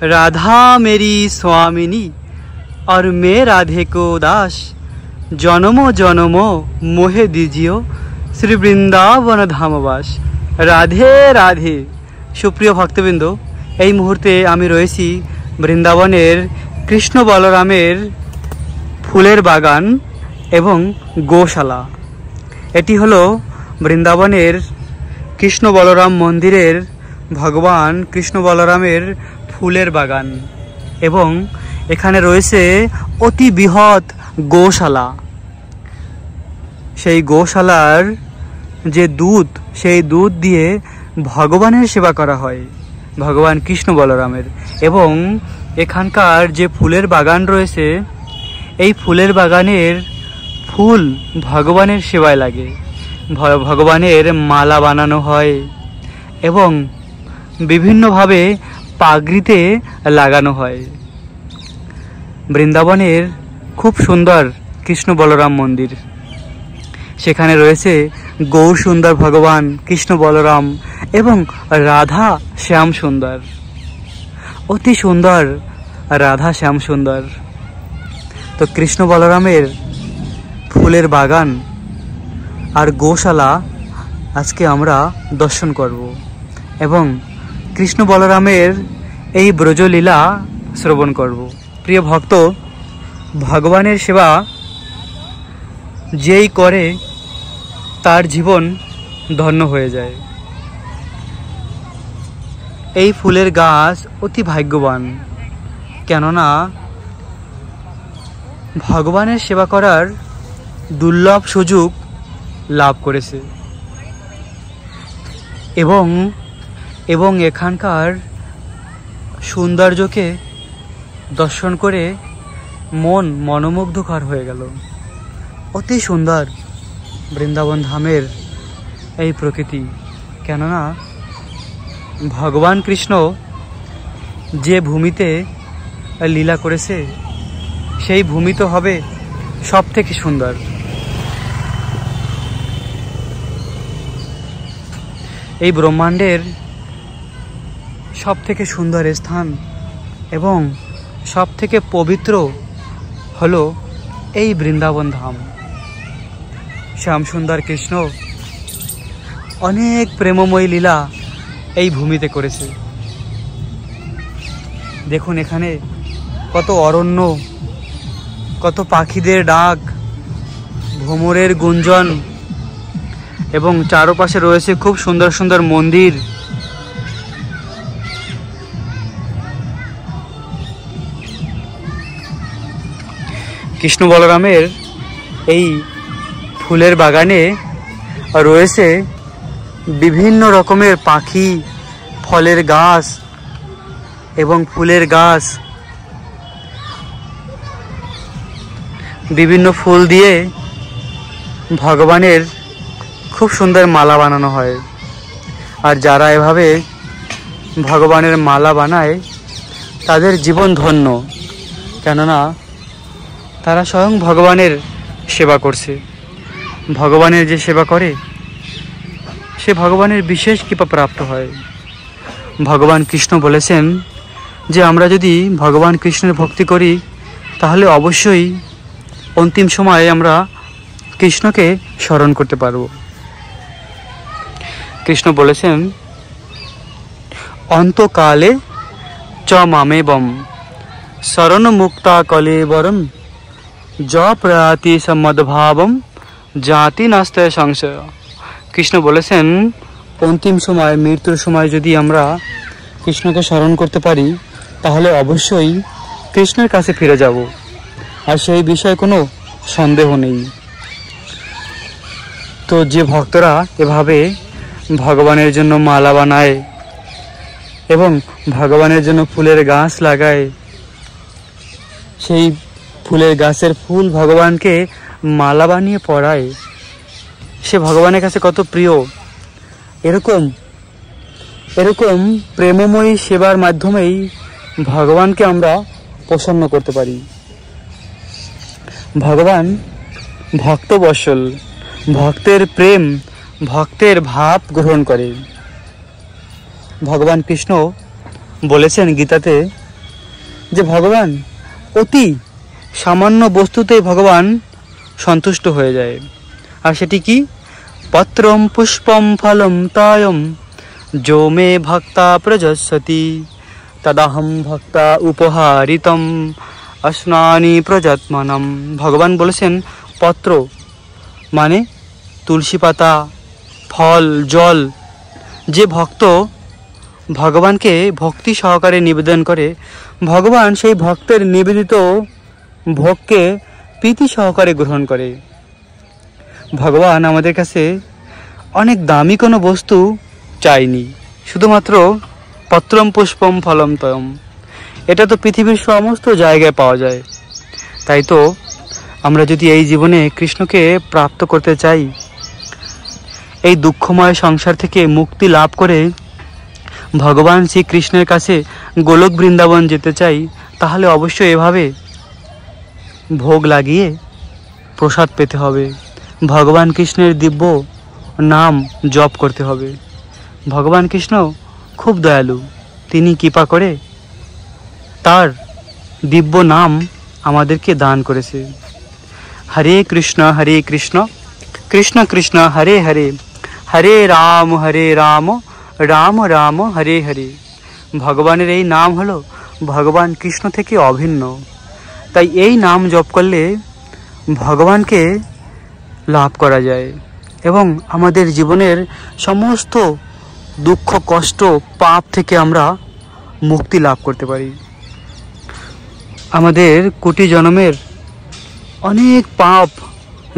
রাধা মেরি স্বামিনী আর মে রাধে কো দাস জনম জনম মোহে দিজিও শ্রী বৃন্দাবন ধামবাস রাধে রাধে সুপ্রিয় ভক্তবৃন্দ এই মুহূর্তে আমি রয়েছি বৃন্দাবনের কৃষ্ণ বলরামের ফুলের বাগান এবং গোশালা। এটি হলো বৃন্দাবনের কৃষ্ণ বলরাম মন্দিরের ভগবান কৃষ্ণ বলরামের ফুলের বাগান এবং এখানে রয়েছে অতি বৃহৎ গোশালা। সেই গোশালার যে দুধ সেই দুধ দিয়ে ভগবানের সেবা করা হয়, ভগবান কৃষ্ণ বলরামের। এবং এখানকার যে ফুলের বাগান রয়েছে, এই ফুলের বাগানের ফুল ভগবানের সেবায় লাগে। ভগবানের মালা বানানো হয় এবং বিভিন্নভাবে পাগড়িতে লাগানো হয়। বৃন্দাবনের খুব সুন্দর কৃষ্ণ বলরাম মন্দির। সেখানে রয়েছে গৌর সুন্দর ভগবান কৃষ্ণ বলরাম এবং রাধা শ্যাম সুন্দর। অতি সুন্দর রাধা শ্যাম সুন্দর। তো কৃষ্ণ বলরামের ফুলের বাগান আর গোশালা আজকে আমরা দর্শন করব এবং কৃষ্ণ বলরামের এই ব্রজলীলা শ্রবণ করব। প্রিয় ভক্ত, ভগবানের সেবা যেই করে, তার জীবন ধন্য হয়ে যায়। এই ফুলের গাছ অতি ভাগ্যবান। কেননা, ভগবানের সেবা করার দুর্লভ সুযোগ লাভ করেছে। এবং এবং এখানকার সৌন্দর্যকে দর্শন করে মন মনোমুগ্ধকর হয়ে গেল। অতি সুন্দর বৃন্দাবন ধামের এই প্রকৃতি। কেননা, ভগবান কৃষ্ণ যে ভূমিতে লীলা করেছে, সেই ভূমি তো হবে সব থেকে সুন্দর। এই ব্রহ্মাণ্ডের সব থেকে সুন্দর স্থান এবং সব থেকে পবিত্র হলো এই বৃন্দাবন ধাম। শ্যাম সুন্দর কৃষ্ণ অনেক প্রেমময় লীলা এই ভূমিতে করেছে। দেখুন এখানে কত অরণ্য, কত পাখিদের ডাক, ভ্রমরের গুঞ্জন এবং চারপাশে রয়েছে খুব সুন্দর সুন্দর মন্দির। কৃষ্ণ বলরামের এই ফুলের বাগানে রয়েছে বিভিন্ন রকমের পাখি, ফলের গাছ এবং ফুলের গাছ। বিভিন্ন ফুল দিয়ে ভগবানের খুব সুন্দর মালা বানানো হয়। আর যারা এভাবে ভগবানের মালা বানায়, তাদের জীবন ধন্য। কেননা তারা স্বয়ং ভগবানের সেবা করছে। ভগবানের যে সেবা করে, সে ভগবানের বিশেষ কৃপা প্রাপ্ত হয়। ভগবান কৃষ্ণ বলেছেন যে, আমরা যদি ভগবান কৃষ্ণের ভক্তি করি, তাহলে অবশ্যই অন্তিম সময়ে আমরা কৃষ্ণকে স্মরণ করতে পারব। কৃষ্ণ বলেছেন, অন্তকালে চ মামেবম শরণ মুক্তা কলেবরম য প্রয়াতি সম্মদভাবম জাতি নাস্তায় সংশয়। কৃষ্ণ বলেছেন, অন্তিম সময়, মৃত্যুর সময় যদি আমরা কৃষ্ণকে স্মরণ করতে পারি, তাহলে অবশ্যই কৃষ্ণের কাছে ফিরে যাব। আর সেই বিষয়ে কোনো সন্দেহ নেই। তো যে ভক্তরা এভাবে ভগবানের জন্য মালা বানায় এবং ভগবানের জন্য ফুলের গাছ লাগায়, সেই ফুলের গাছের ফুল ভগবানকে মালা বানিয়ে পরায়। সে ভগবানের কাছে কত প্রিয়। এরকম এরকম প্রেমময়ী সেবার মাধ্যমেই ভগবানকে আমরা প্রসন্ন করতে পারি। ভগবান ভক্ত বসল ভক্তের প্রেম, ভক্তের ভাব গ্রহণ করে। ভগবান কৃষ্ণ বলেছেন গীতাতে যে, ভগবান, অতি সামান্য বস্তুতেই ভগবান সন্তুষ্ট হয়ে যায়। আর সেটি কি? পত্রম পুষ্পম ফলম তয়ম যো ভক্তা প্রযস্বতি তদাহম ভক্তা উপহারিতম অস্নানি প্রযত্মনম ভগবান বলেছেন, পত্র মানে তুলসী পাতা, ফল, জল, যে ভক্ত ভগবানকে ভক্তি সহকারে নিবেদন করে, ভগবান সেই ভক্তের নিবেদিত ভোগকে প্রীতি সহকারে গ্রহণ করে। ভগবান আমাদের কাছে অনেক দামি কোনো বস্তু চাইনি, শুধুমাত্র পত্রম পুষ্পম ফলম তয়ম। এটা তো পৃথিবীর সমস্ত জায়গায় পাওয়া যায়। তাই তো আমরা যদি এই জীবনে কৃষ্ণকে প্রাপ্ত করতে চাই, এই দুঃখময় সংসার থেকে মুক্তি লাভ করে ভগবান শ্রীকৃষ্ণের কাছে গোলক বৃন্দাবন যেতে চাই, তাহলে অবশ্যই এভাবে ভোগ লাগিয়ে প্রসাদ পেতে হবে। ভগবান কৃষ্ণের দিব্য নাম জপ করতে হবে। ভগবান কৃষ্ণ খুব দয়ালু। তিনি কৃপা করে তার দিব্য নাম আমাদেরকে দান করেছে। হরে কৃষ্ণ হরে কৃষ্ণ কৃষ্ণ কৃষ্ণ, হরে হরে। হরে রাম হরে রাম রাম রাম, হরে হরে। ভগবানের এই নাম হলো ভগবান কৃষ্ণ থেকে অভিন্ন। তাই এই নাম জপ করলে ভগবানকে লাভ করা যায় এবং আমাদের জীবনের সমস্ত দুঃখ, কষ্ট, পাপ থেকে আমরা মুক্তি লাভ করতে পারি। আমাদের কোটি জন্মের অনেক পাপ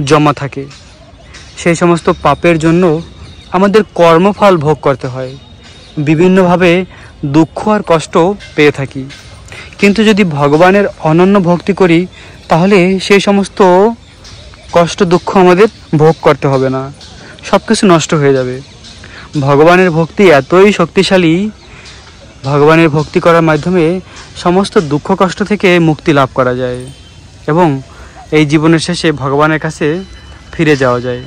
জমা থাকে। সেই সমস্ত পাপের জন্য আমাদের কর্মফল ভোগ করতে হয়। বিভিন্নভাবে দুঃখ আর কষ্ট পেয়ে থাকি। কিন্তু যদি ভগবানের অনন্য ভক্তি করি, তাহলে সেই সমস্ত কষ্ট দুঃখ আমাদের ভোগ করতে হবে না। সব কিছু নষ্ট হয়ে যাবে। ভগবানের ভক্তি এতই শক্তিশালী, ভগবানের ভক্তি করার মাধ্যমে সমস্ত দুঃখ কষ্ট থেকে মুক্তি লাভ করা যায় এবং এই জীবনের শেষে ভগবানের কাছে ফিরে যাওয়া যায়।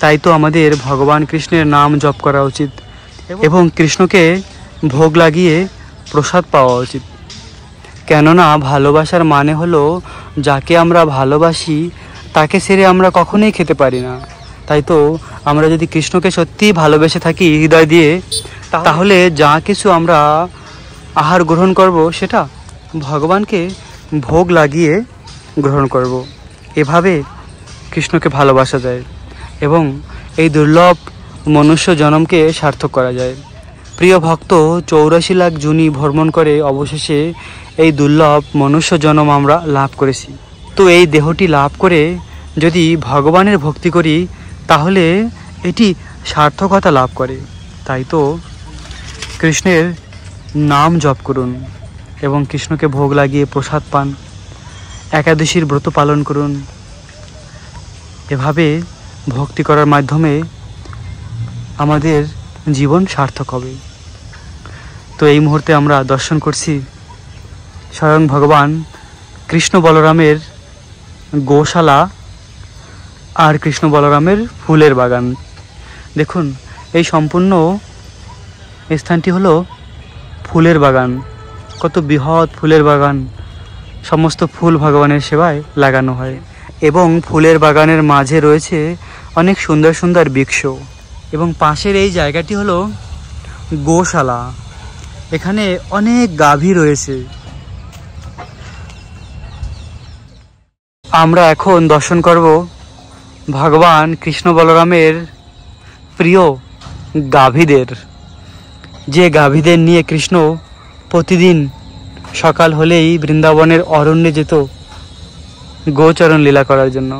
তাই তো আমাদের ভগবান কৃষ্ণের নাম জপ করা উচিত এবং কৃষ্ণকে ভোগ লাগিয়ে প্রসাদ পাওয়া উচিত। কেননা ভালোবাসার মানে হলো যাকে আমরা ভালোবাসি তাকে সেরে আমরা কখনোই খেতে পারি না। তাই তো আমরা যদি কৃষ্ণকে সত্যিই ভালোবেসে থাকি হৃদয় দিয়ে তাহলে যা কিছু আমরা আহার গ্রহণ করব সেটা ভগবানকে ভোগ লাগিয়ে গ্রহণ করব। এভাবে কৃষ্ণকে ভালোবাসা যায় এবং এই দুর্লভ মনুষ্য জনমকে সার্থক করা যায়। প্রিয় ভক্ত, চৌরাশি লাখ জুনি ভ্রমণ করে অবশেষে এই দুর্লভ মনুষ্য জনম আমরা লাভ করেছি। তো এই দেহটি লাভ করে যদি ভগবানের ভক্তি করি, তাহলে এটি সার্থকতা লাভ করে। তাই তো কৃষ্ণের নাম জপ করুন এবং কৃষ্ণকে ভোগ লাগিয়ে প্রসাদ পান, একাদশীর ব্রত পালন করুন। এভাবে ভক্তি করার মাধ্যমে আমাদের জীবন সার্থক হবে। তো এই মুহূর্তে আমরা দর্শন করছি স্বয়ং ভগবান কৃষ্ণ বলরামের গোশালা আর কৃষ্ণ বলরামের ফুলের বাগান। দেখুন, এই সম্পূর্ণ স্থানটি হলো ফুলের বাগান। কত বৃহৎ ফুলের বাগান। সমস্ত ফুল ভগবানের সেবায় লাগানো হয় এবং ফুলের বাগানের মাঝে রয়েছে অনেক সুন্দর সুন্দর বৃক্ষ। এবং পাশের এই জায়গাটি হলো গোশালা। এখানে অনেক গাভী রয়েছে। আমরা এখন দর্শন করব ভগবান কৃষ্ণ বলরামের প্রিয় গাভীদের। যে গাভীদের নিয়ে কৃষ্ণ প্রতিদিন সকাল হলেই বৃন্দাবনের অরণ্যে যেত গোচরণ লীলা করার জন্য।